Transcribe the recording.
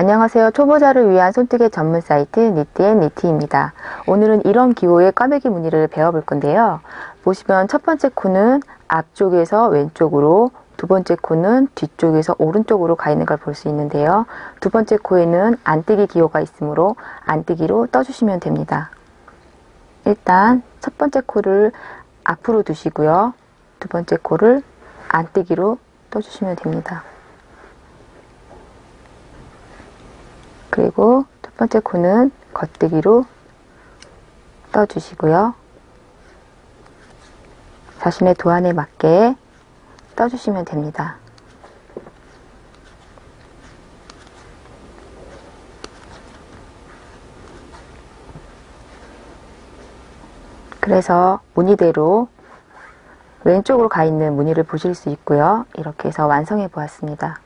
안녕하세요. 초보자를 위한 손뜨개 전문 사이트 니트앤니트입니다. 오늘은 이런 기호의 꽈배기 무늬를 배워볼 건데요. 보시면 첫 번째 코는 앞쪽에서 왼쪽으로 두 번째 코는 뒤쪽에서 오른쪽으로 가 있는 걸 볼 수 있는데요. 두 번째 코에는 안뜨기 기호가 있으므로 안뜨기로 떠주시면 됩니다. 일단 첫 번째 코를 앞으로 두시고요. 두 번째 코를 안뜨기로 떠주시면 됩니다. 그리고 첫 번째 코는 겉뜨기로 떠주시고요. 자신의 도안에 맞게 떠주시면 됩니다. 그래서 무늬대로 왼쪽으로 가 있는 무늬를 보실 수 있고요. 이렇게 해서 완성해 보았습니다.